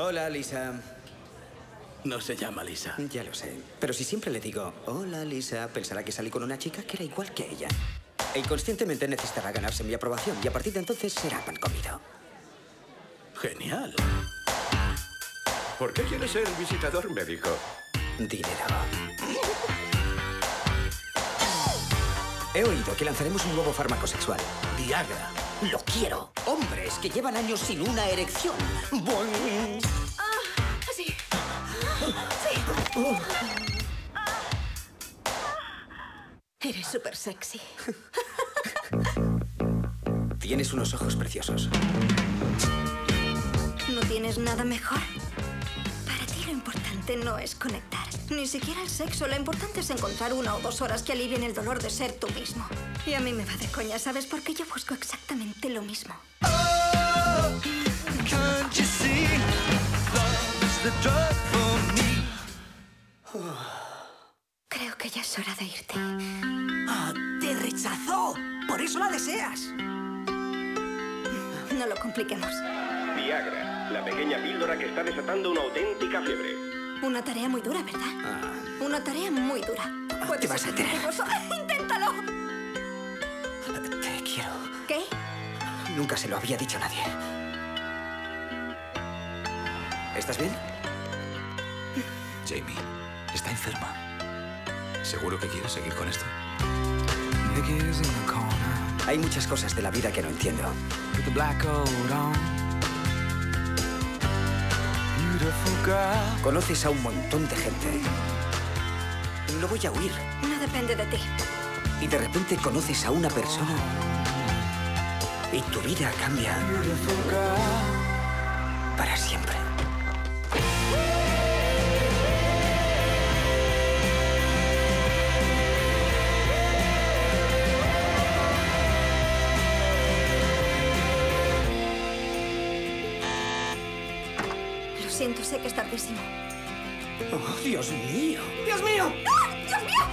Hola, Lisa. No se llama Lisa. Ya lo sé. Pero si siempre le digo, hola, Lisa, pensará que salí con una chica que era igual que ella. E inconscientemente necesitará ganarse mi aprobación y a partir de entonces será pan comido. Genial. ¿Por qué quieres ser visitador médico? Dinero. He oído que lanzaremos un nuevo fármaco sexual. Viagra. Lo quiero. Hombres que llevan años sin una erección. Boing. Sí. Sí. Eres súper sexy. Tienes unos ojos preciosos. ¿No tienes nada mejor? Importante no es conectar. Ni siquiera el sexo. Lo importante es encontrar una o dos horas que alivien el dolor de ser tú mismo. Y a mí me va de coña, ¿sabes? Porque yo busco exactamente lo mismo. Can't you see? Love's the drug for me. Creo que ya es hora de irte. Ah, ¡Te rechazó! ¡Por eso la deseas! No lo compliquemos. Viagra, la pequeña píldora que está desatando una auténtica fiebre. Una tarea muy dura, ¿verdad? Una tarea muy dura. Puedes te vas a nervioso. ¡Inténtalo! Te quiero. ¿Qué? Nunca se lo había dicho a nadie. ¿Estás bien? Jamie, está enferma. ¿Seguro que quiere seguir con esto? Hay muchas cosas de la vida que no entiendo. Conoces a un montón de gente. Lo voy a huir. No depende de ti. Y de repente conoces a una persona. Y tu vida cambia para siempre. Siento, sé que es tardísimo. Oh, Dios mío. ¡Dios mío! ¡Ah! ¡Dios mío!